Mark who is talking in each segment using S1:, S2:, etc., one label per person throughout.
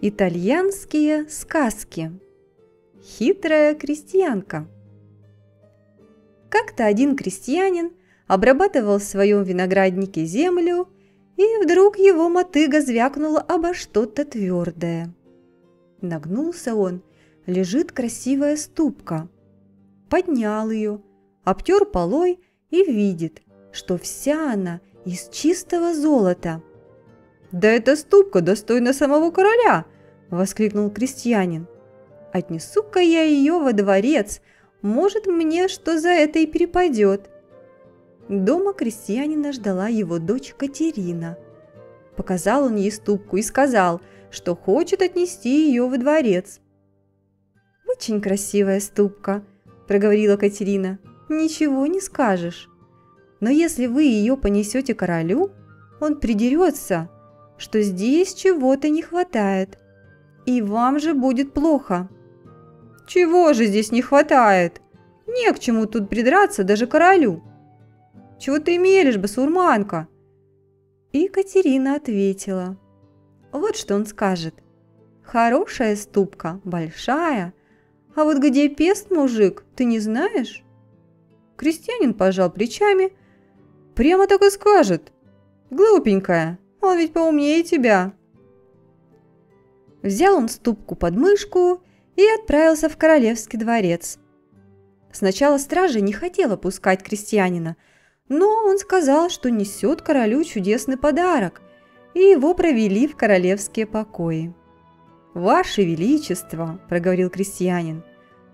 S1: Итальянские сказки. Хитрая крестьянка. Как-то один крестьянин обрабатывал в своем винограднике землю, и вдруг его мотыга звякнула обо что-то твердое. Нагнулся он, лежит красивая ступка. Поднял ее, обтер полой и видит, что вся она из чистого золота – «Да эта ступка достойна самого короля!» – воскликнул крестьянин. «Отнесу-ка я ее во дворец, может, мне что за это и перепадет». Дома крестьянина ждала его дочь Катерина. Показал он ей ступку и сказал, что хочет отнести ее во дворец. «Очень красивая ступка», – проговорила Катерина. «Ничего не скажешь. Но если вы ее понесете королю, он придерется, что здесь чего-то не хватает. И вам же будет плохо. Чего же здесь не хватает? Не к чему тут придраться даже королю. Чего ты мелешь, басурманка? И Катерина ответила. Вот что он скажет. Хорошая ступка, большая. А вот где пест мужик, ты не знаешь? Крестьянин пожал плечами. Прямо так и скажет. Глупенькая, он ведь поумнее тебя. Взял он ступку под мышку и отправился в королевский дворец. Сначала стража не хотела пускать крестьянина, но он сказал, что несет королю чудесный подарок, и его провели в королевские покои. «Ваше Величество!» – проговорил крестьянин.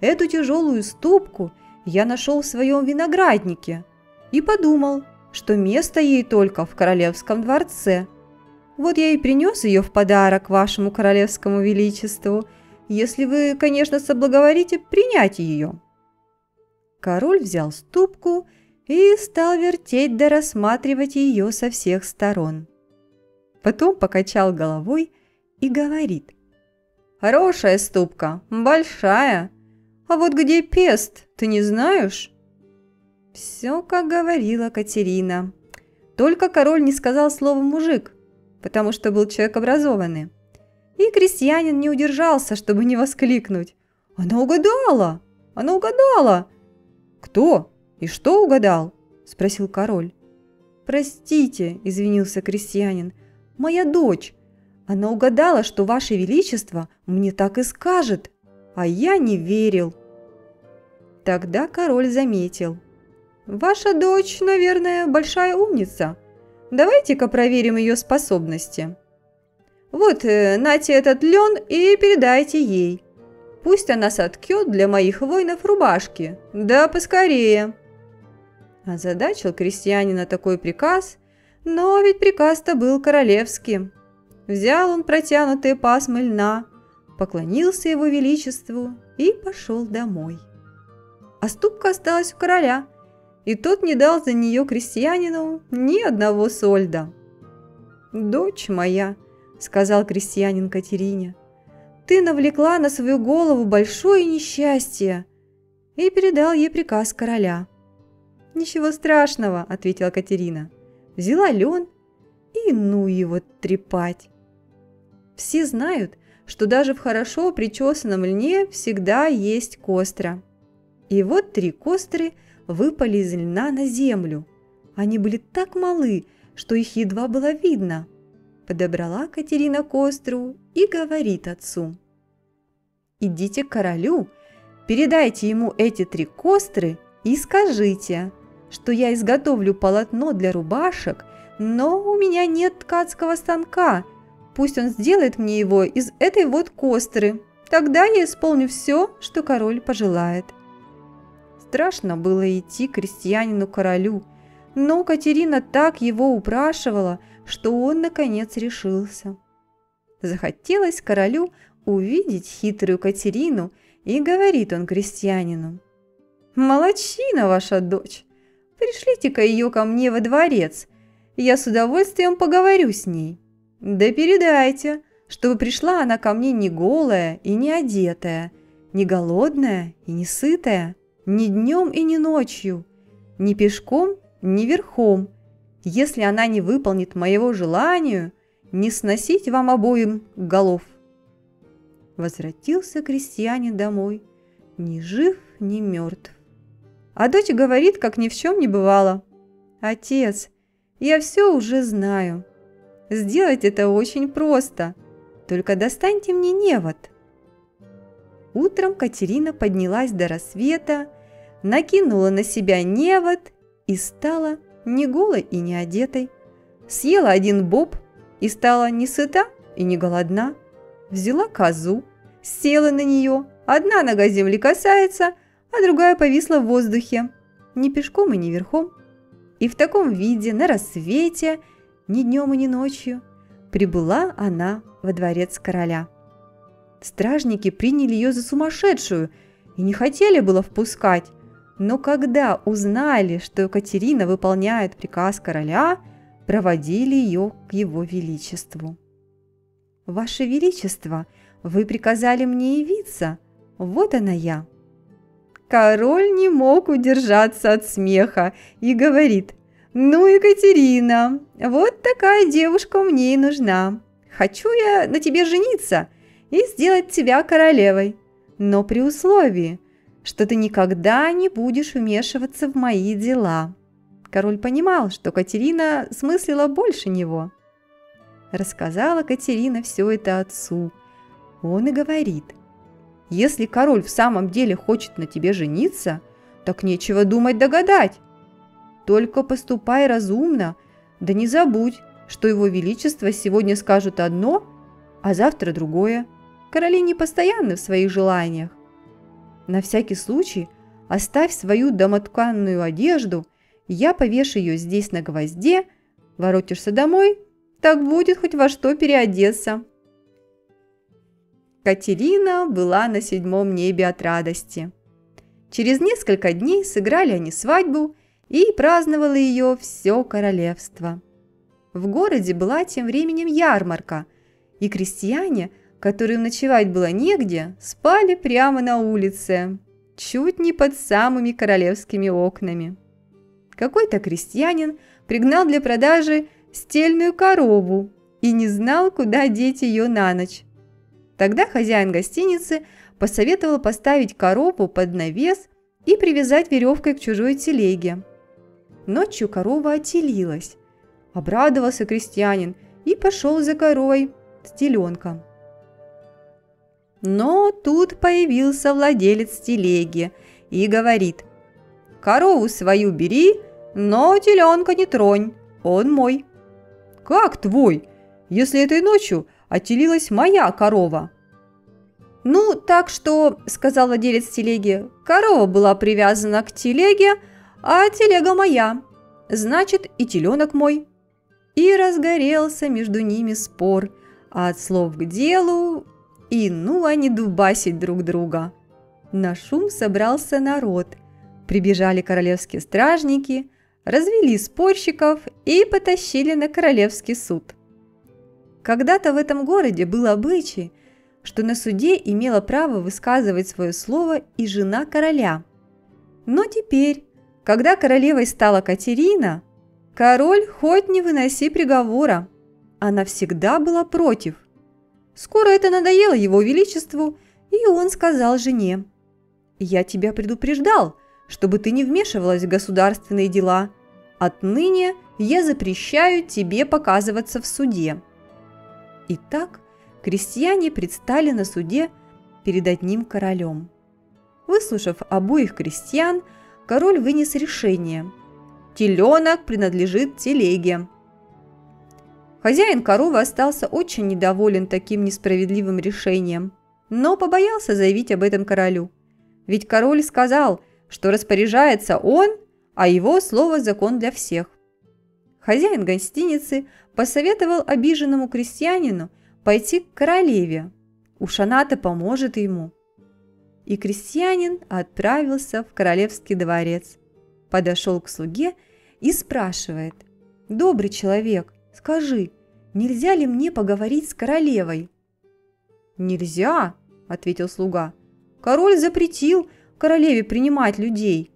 S1: «Эту тяжелую ступку я нашел в своем винограднике и подумал, что место ей только в королевском дворце. Вот я и принес ее в подарок вашему королевскому величеству, если вы, конечно, соблаговорите принять ее». Король взял ступку и стал вертеть да рассматривать ее со всех сторон. Потом покачал головой и говорит. «Хорошая ступка, большая. А вот где пест, ты не знаешь?» Все, как говорила Катерина. Только король не сказал слово «мужик», потому что был человек образованный. И крестьянин не удержался, чтобы не воскликнуть. «Она угадала! Она угадала!» «Кто? И что угадал?» – спросил король. «Простите», – извинился крестьянин, – «моя дочь. Она угадала, что Ваше Величество мне так и скажет, а я не верил». Тогда король заметил. «Ваша дочь, наверное, большая умница. Давайте-ка проверим ее способности. Вот, э, нате этот лен и передайте ей. Пусть она соткет для моих воинов рубашки. Да поскорее. Озадачил крестьянина такой приказ, но ведь приказ-то был королевский. Взял он протянутые пасмы льна, поклонился его величеству и пошел домой. А ступка осталась у короля – и тот не дал за нее крестьянину ни одного сольда. «Дочь моя», – сказал крестьянин Катерине, – «ты навлекла на свою голову большое несчастье» и передал ей приказ короля. «Ничего страшного», – ответила Катерина. Взяла лен и ну его трепать. Все знают, что даже в хорошо причесанном льне всегда есть костра. И вот три костры – выпали из льна на землю. Они были так малы, что их едва было видно. Подобрала Катерина костру и говорит отцу. «Идите к королю, передайте ему эти три костры и скажите, что я изготовлю полотно для рубашек, но у меня нет ткацкого станка. Пусть он сделает мне его из этой вот костры. Тогда я исполню все, что король пожелает». Страшно было идти крестьянину-королю, но Катерина так его упрашивала, что он, наконец, решился. Захотелось королю увидеть хитрую Катерину, и говорит он крестьянину. «Молодчина ваша дочь! Пришлите-ка ее ко мне во дворец, я с удовольствием поговорю с ней. Да передайте, чтобы пришла она ко мне не голая и не одетая, не голодная и не сытая, ни днем и ни ночью, ни пешком, ни верхом, если она не выполнит моего желанию, не сносить вам обоим голов. Возвратился крестьянин домой, ни жив, ни мертв. А дочь говорит, как ни в чем не бывало. «Отец, я все уже знаю. Сделать это очень просто. Только достаньте мне невод». Утром Катерина поднялась до рассвета, накинула на себя невод и стала не голой и не одетой. Съела один боб и стала не сыта и не голодна. Взяла козу, села на нее, одна нога земли касается, а другая повисла в воздухе, ни пешком и ни верхом. И в таком виде на рассвете, ни днем и ни ночью, прибыла она во дворец короля. Стражники приняли ее за сумасшедшую и не хотели было впускать, но когда узнали, что Екатерина выполняет приказ короля, проводили ее к его величеству. «Ваше величество, вы приказали мне явиться, вот она я». Король не мог удержаться от смеха и говорит, «Ну, Екатерина, вот такая девушка мне и нужна. Хочу я на тебе жениться и сделать тебя королевой, но при условии, что ты никогда не будешь вмешиваться в мои дела». Король понимал, что Катерина смыслила больше него. Рассказала Катерина все это отцу. Он и говорит – если король в самом деле хочет на тебе жениться, так нечего думать догадать. Только поступай разумно, да не забудь, что его величество сегодня скажут одно, а завтра другое. Короли не постоянны в своих желаниях. На всякий случай оставь свою домотканную одежду, я повешу ее здесь на гвозде, воротишься домой, так будет хоть во что переодеться. Катерина была на седьмом небе от радости. Через несколько дней сыграли они свадьбу, и праздновало ее все королевство. В городе была тем временем ярмарка, и крестьяне, которым ночевать было негде, спали прямо на улице, чуть не под самыми королевскими окнами. Какой-то крестьянин пригнал для продажи стельную корову и не знал, куда деть ее на ночь. Тогда хозяин гостиницы посоветовал поставить корову под навес и привязать веревкой к чужой телеге. Ночью корова отелилась. Обрадовался крестьянин и пошел за коровой с теленком. Но тут появился владелец телеги и говорит, «Корову свою бери, но теленка не тронь, он мой». «Как твой, если этой ночью отелилась моя корова. «Ну, так что», – сказал владелец телеги, – «корова была привязана к телеге, а телега моя. Значит, и теленок мой». И разгорелся между ними спор, а от слов к делу и ну они дубасить друг друга. На шум собрался народ. Прибежали королевские стражники, развели спорщиков и потащили на королевский суд. Когда-то в этом городе был обычай, что на суде имела право высказывать свое слово и жена короля. Но теперь, когда королевой стала Катерина, король хоть не выноси приговора, она всегда была против. Скоро это надоело его величеству, и он сказал жене, «Я тебя предупреждал, чтобы ты не вмешивалась в государственные дела. Отныне я запрещаю тебе показываться в суде». Итак, крестьяне предстали на суде перед одним королем. Выслушав обоих крестьян, король вынес решение. Теленок принадлежит телеге. Хозяин коровы остался очень недоволен таким несправедливым решением, но побоялся заявить об этом королю. Ведь король сказал, что распоряжается он, а его слово закон для всех. Хозяин гостиницы посоветовал обиженному крестьянину пойти к королеве. Уж она-то поможет ему. И крестьянин отправился в королевский дворец. Подошел к слуге и спрашивает. «Добрый человек, скажи, нельзя ли мне поговорить с королевой?» «Нельзя», – ответил слуга. «Король запретил королеве принимать людей».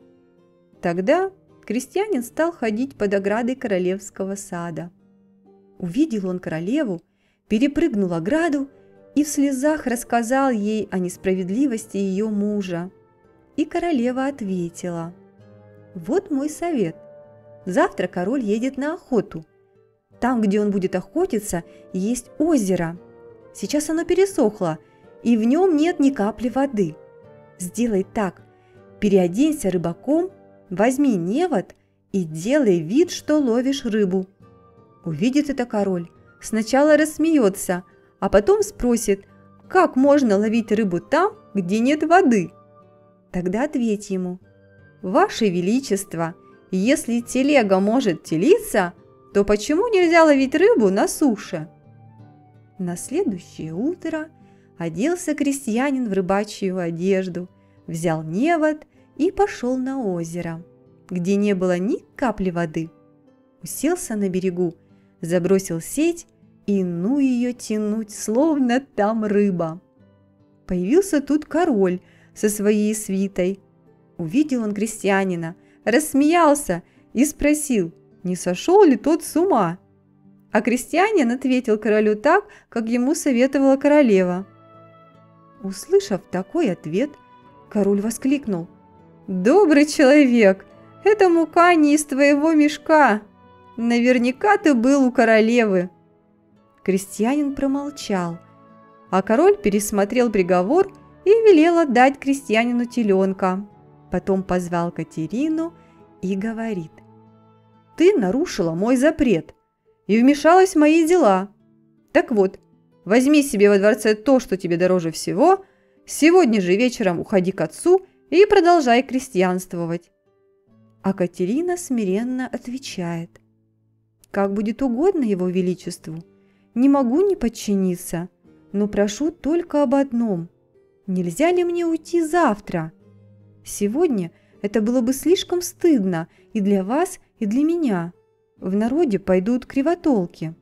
S1: Тогда крестьянин стал ходить под оградой королевского сада. Увидел он королеву, перепрыгнул ограду и в слезах рассказал ей о несправедливости ее мужа. И королева ответила, «Вот мой совет. Завтра король едет на охоту. Там, где он будет охотиться, есть озеро. Сейчас оно пересохло, и в нем нет ни капли воды. Сделай так, переоденься рыбаком, возьми невод и делай вид, что ловишь рыбу. Увидит это король, сначала рассмеется, а потом спросит, как можно ловить рыбу там, где нет воды. Тогда ответь ему, «Ваше Величество, если телега может телиться, то почему нельзя ловить рыбу на суше?» На следующее утро оделся крестьянин в рыбачью одежду, взял невод и пошел на озеро, где не было ни капли воды. Уселся на берегу, забросил сеть и ну ее тянуть, словно там рыба. Появился тут король со своей свитой. Увидел он крестьянина, рассмеялся и спросил, не сошел ли тот с ума. А крестьянин ответил королю так, как ему советовала королева. Услышав такой ответ, король воскликнул. «Добрый человек, это мука не из твоего мешка. Наверняка ты был у королевы». Крестьянин промолчал, а король пересмотрел приговор и велел отдать крестьянину теленка. Потом позвал Катерину и говорит, «Ты нарушила мой запрет и вмешалась в мои дела. Так вот, возьми себе во дворце то, что тебе дороже всего, сегодня же вечером уходи к отцу и продолжай крестьянствовать». А Катерина смиренно отвечает, «Как будет угодно его величеству» не могу не подчиниться, но прошу только об одном. Нельзя ли мне уйти завтра? Сегодня это было бы слишком стыдно и для вас, и для меня. В народе пойдут кривотолки.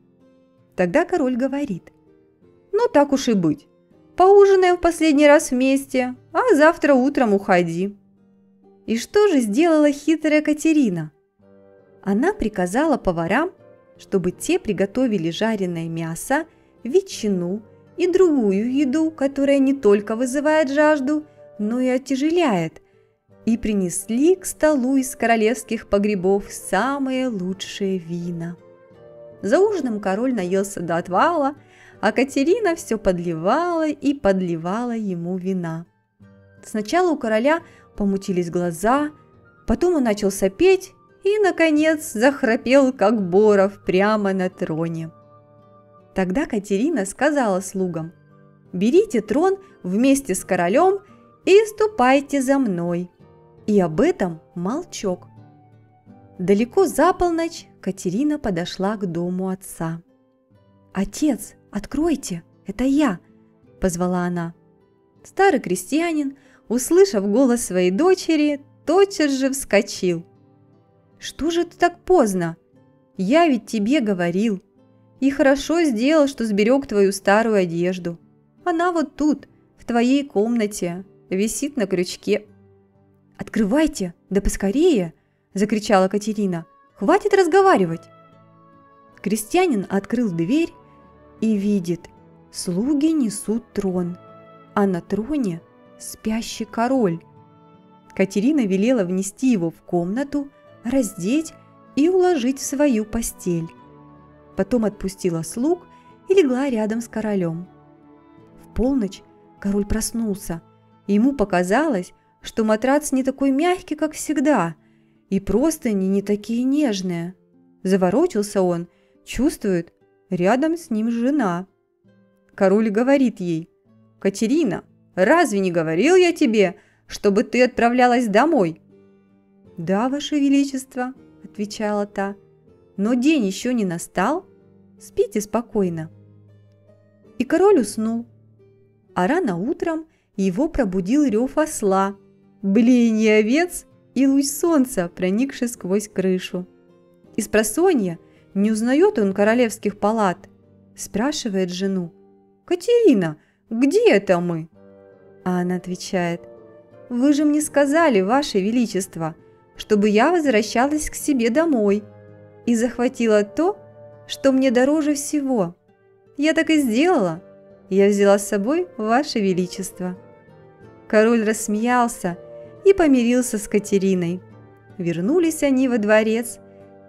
S1: Тогда король говорит. Ну так уж и быть. Поужинаем в последний раз вместе, а завтра утром уходи. И что же сделала хитрая Катерина? Она приказала поварам чтобы те приготовили жареное мясо, ветчину и другую еду, которая не только вызывает жажду, но и оттяжеляет, и принесли к столу из королевских погребов самые лучшие вина. За ужином король наелся до отвала, а Катерина все подливала и подливала ему вина. Сначала у короля помутились глаза, потом он начал сопеть и, наконец, захрапел, как боров, прямо на троне. Тогда Катерина сказала слугам, «Берите трон вместе с королем и ступайте за мной». И об этом молчок. Далеко за полночь Катерина подошла к дому отца. «Отец, откройте, это я!» – позвала она. Старый крестьянин, услышав голос своей дочери, тотчас же вскочил – что же ты так поздно? Я ведь тебе говорил. И хорошо сделал, что сберег твою старую одежду. Она вот тут, в твоей комнате, висит на крючке. «Открывайте, да поскорее!» – закричала Катерина. «Хватит разговаривать!» Крестьянин открыл дверь и видит, слуги несут трон, а на троне спящий король. Катерина велела внести его в комнату раздеть и уложить в свою постель. Потом отпустила слуг и легла рядом с королем. В полночь король проснулся, ему показалось, что матрац не такой мягкий, как всегда, и простыни не такие нежные. Заворочился он, чувствует, рядом с ним жена. Король говорит ей, «Катерина, разве не говорил я тебе, чтобы ты отправлялась домой?» «Да, Ваше Величество», – отвечала та, – «но день еще не настал. Спите спокойно». И король уснул. А рано утром его пробудил рев осла, блеяние овец и луч солнца, проникший сквозь крышу. Из просонья не узнает он королевских палат, спрашивает жену. «Катерина, где это мы?» А она отвечает, «Вы же мне сказали, Ваше Величество, чтобы я возвращалась к себе домой и захватила то, что мне дороже всего. Я так и сделала. я взяла с собой Ваше Величество». Король рассмеялся и помирился с Катериной. Вернулись они во дворец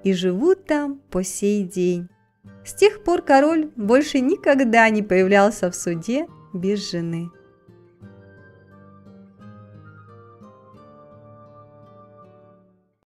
S1: и живут там по сей день. С тех пор король больше никогда не появлялся в суде без жены.